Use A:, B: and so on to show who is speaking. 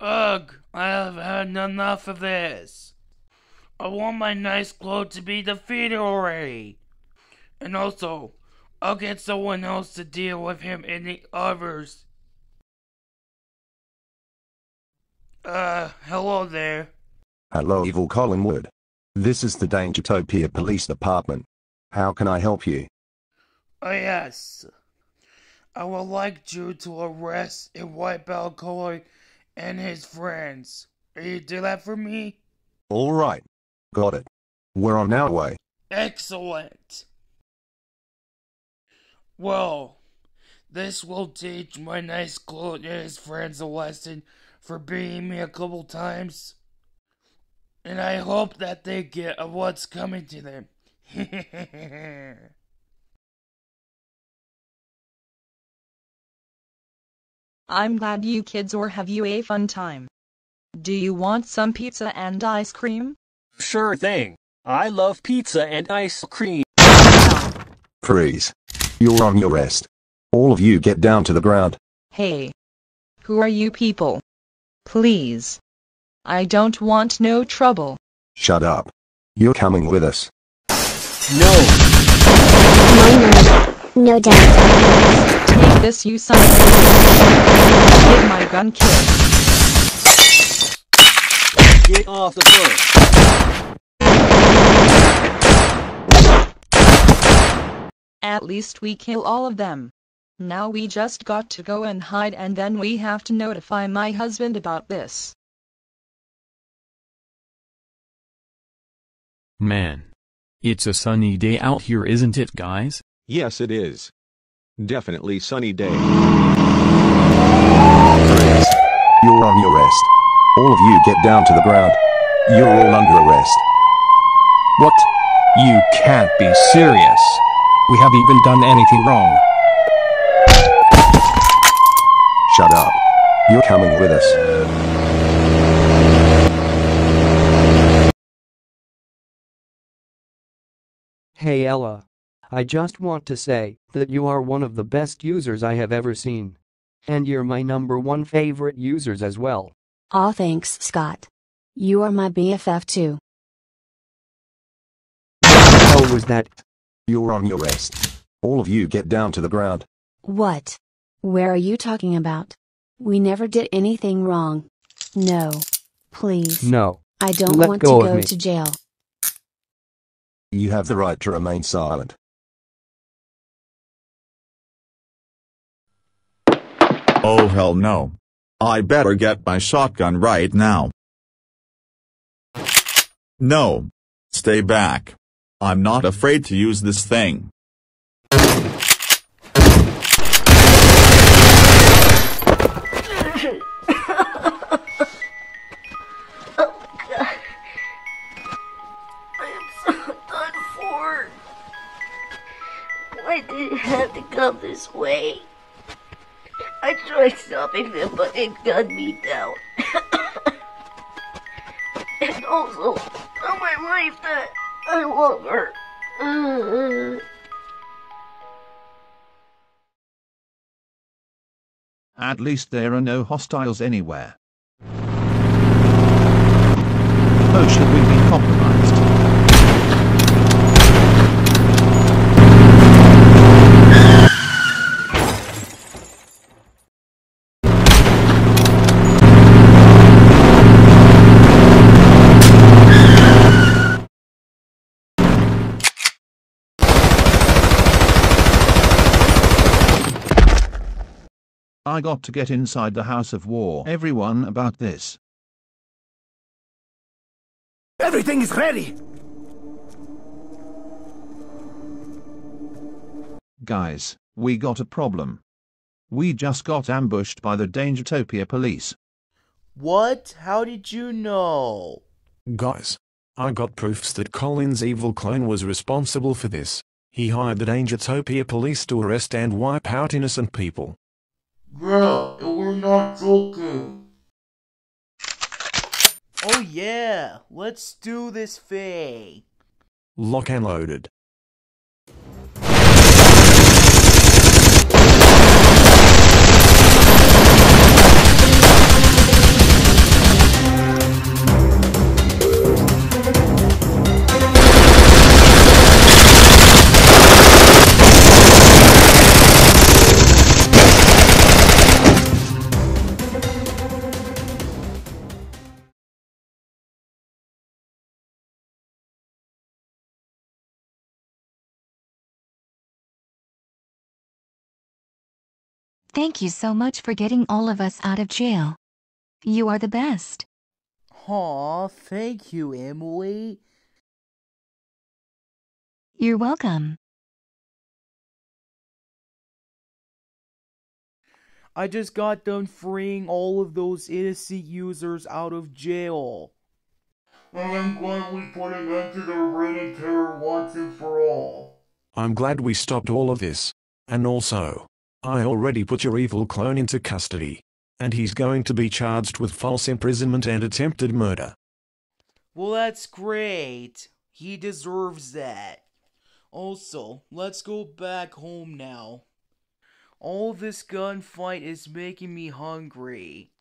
A: Ugh, I have had enough of this. I want my nice clothes to be defeated already. And also, I'll get someone else to deal with him and the others. Uh, hello there.
B: Hello, Evil Colin Wood. This is the Dangertopia Police Department. How can I help you?
A: Oh, yes. I would like you to arrest and wipe out Colin and his friends. Will you do that for me?
B: All right. Got it. We're on our way.
A: Excellent. Well, this will teach my nice clone and his friends a lesson for beating me a couple times. And I hope that they get of what's coming to them.
C: I'm glad you kids are have you a fun time. Do you want some pizza and ice cream?
D: Sure thing. I love pizza and ice cream.
B: Freeze. You're on your rest. All of you get down to the ground.
C: Hey. Who are you people? Please. I don't want no trouble.
B: Shut up. You're coming with us.
D: No.
E: No, no. No doubt.
C: Take this you son of a- Get my gun kid.
D: Get off the boat.
C: At least we kill all of them. Now we just got to go and hide and then we have to notify my husband about this.
F: Man. It's a sunny day out here isn't it guys?
G: Yes, it is. Definitely sunny day.
B: Freeze. You're on your rest. All of you get down to the ground. You're all under arrest.
H: What? You can't be serious. We haven't even done anything wrong.
B: Shut up. You're coming with us.
I: Hey Ella. I just want to say that you are one of the best users I have ever seen. And you're my number one favorite users as well.
E: Aw, thanks, Scott. You are my BFF too.
I: How was that?
B: You're on your rest. All of you get down to the ground.
E: What? Where are you talking about? We never did anything wrong. No. Please.
I: No.
E: I don't
I: Let
E: want
I: go
E: to go
I: me.
E: to jail.
B: You have the right to remain silent.
J: Oh hell no. I better get my shotgun right now. No. Stay back. I'm not afraid to use this thing.
K: I am so done for. Why did it have to come this way? Tried stopping them, but it gunned me down. and also, on my life that I love her.
L: At least there are no hostiles anywhere. Oh, should we be compromised? I got to get inside the House of War. Everyone about this.
M: Everything is ready.
L: Guys, we got a problem. We just got ambushed by the Dangertopia police.
N: What? How did you know?
F: Guys, I got proofs that Colin's evil clone was responsible for this. He hired the Dangertopia police to arrest and wipe out innocent people.
A: Bro, we're not joking.
N: Oh yeah, let's do this thing.
F: Lock and loaded.
O: Thank you so much for getting all of us out of jail. You are the best.
A: Aw, thank you, Emily.
O: You're welcome.
A: I just got done freeing all of those innocent users out of jail.
P: And I'm glad we put an end to the reign of terror once and for all.
F: I'm glad we stopped all of this. And also, I already put your evil clone into custody. And he's going to be charged with false imprisonment and attempted murder.
A: Well, that's great. He deserves that. Also, let's go back home now. All this gunfight is making me hungry.